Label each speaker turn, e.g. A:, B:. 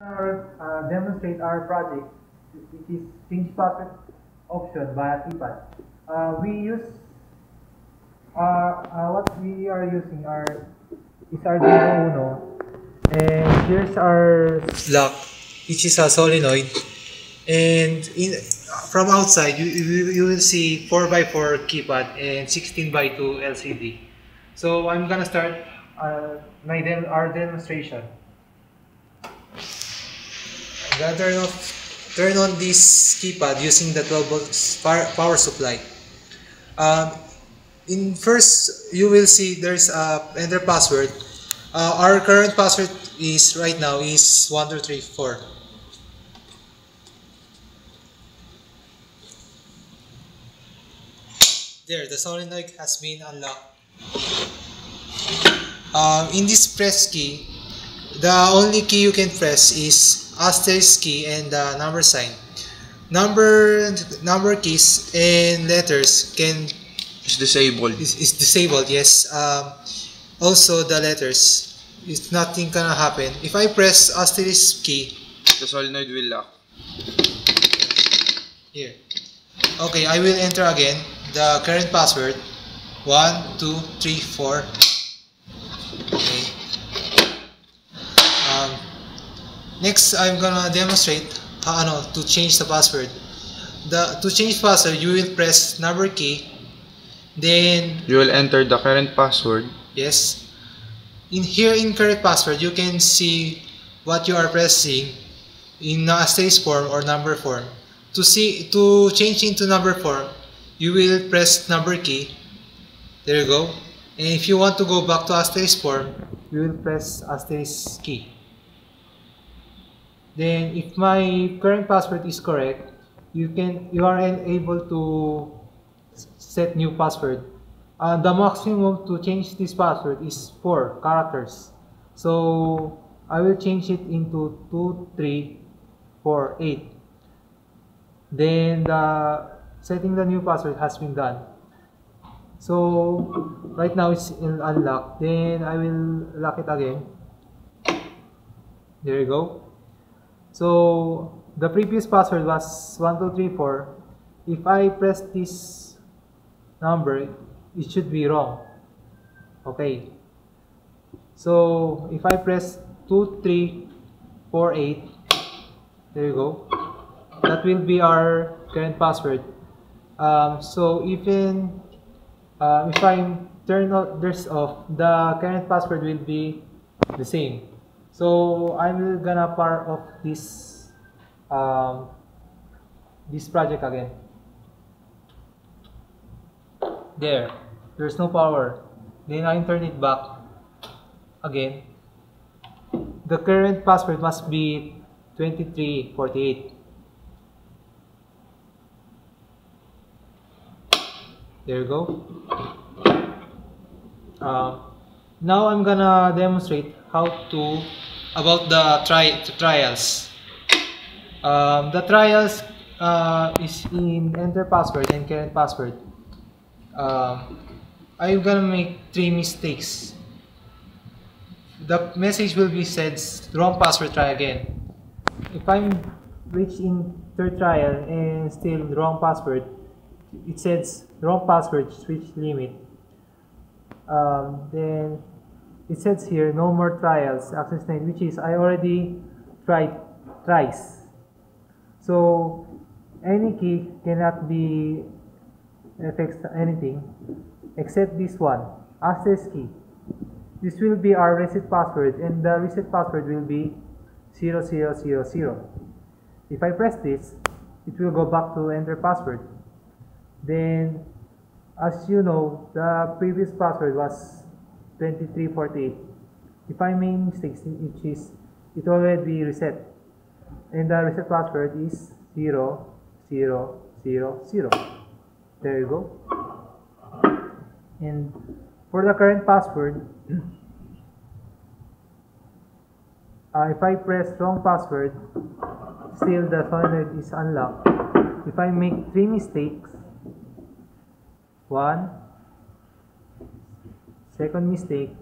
A: Our, uh, demonstrate our project, which is change option via keypad. Uh, we use uh, uh, what we are using are is Arduino Uno, and here's our lock, which is a solenoid, and in from outside you you, you will see 4x4 keypad and 16x2 LCD. So I'm gonna start uh, my dem- our demonstration. Turn off turn on this keypad using the 12 volt power, supply. Um, in first you will see there's a enter password. Uh, our current password is right now is 1234. There, the solenoid has been unlocked. Um, in this press key, the only key you can press is asterisk key and the number sign. Number number keys and letters can
B: It's disabled.
A: is, is disabled. Yes. Um, also the letters, it's nothing gonna happen. If I press asterisk key
B: The solenoid will lock.
A: here, okay, I will enter again the current password. One, two, three, four. Next, I'm gonna demonstrate how to change the password. The to change password, you will press number key, then
B: You will enter the current password.
A: Yes. In here in current password, you can see what you are pressing in a asterisk form or number form. To see to change into number form, you will press number key. There you go. And if you want to go back to asterisk form, you will press asterisk key. Then if my current password is correct, you can you are able to set new password. Uh, the maximum to change this password is 4 characters. So I will change it into 2, 3, 4, 8. Then the setting the new password has been done. So right now it's unlocked. Then I will lock it again. There you go. So the previous password was 1234. If I press this number, it should be wrong. Okay. So if I press 2348, there you go. That will be our current password. Um, so even uh, if I turn out this off, the current password will be the same. So I'm gonna part of this um, this project again. There, there's no power. Then I turn it back again. The current password must be 2348. There you go. Uh, now I'm gonna demonstrate how to about the tri trials. Um, the trials uh, is in enter password and current password. Um, I'm gonna make three mistakes. The message will be said wrong password try again. If I'm reach in third trial and still wrong password, it says wrong password switch limit. Um, then it says here no more trials access name which is I already tried thrice. So any key cannot be affects anything except this one asterisk key. This will be our reset password and the reset password will be 0000. If I press this, it will go back to enter password. Then, as you know, the previous password was 2348. If I mistakes, which is, it already be reset. And the reset password is 0000. There you go. And for the current password, uh, if I press wrong password, still the solenoid is unlocked. If I make three mistakes, one, second mistake,